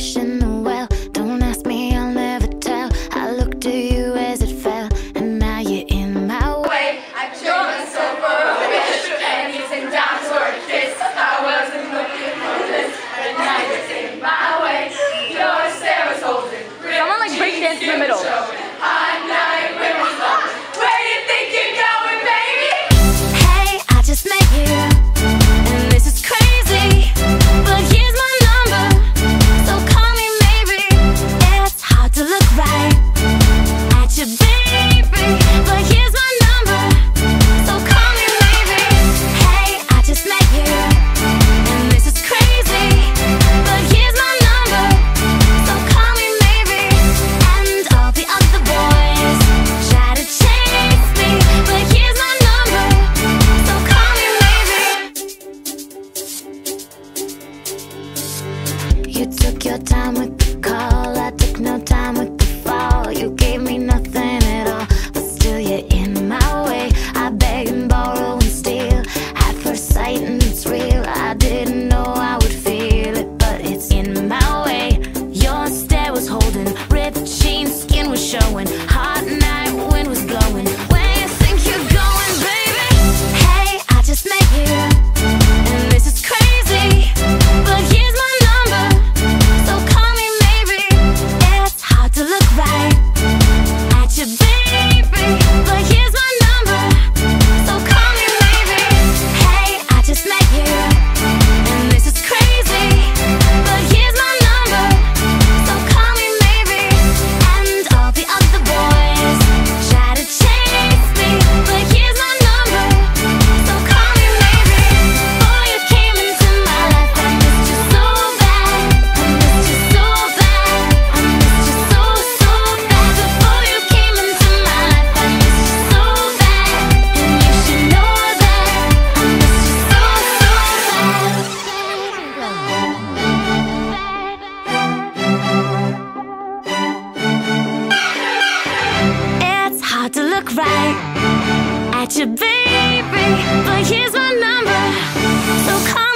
什么？You took your time with right at you, baby But here's my number. So call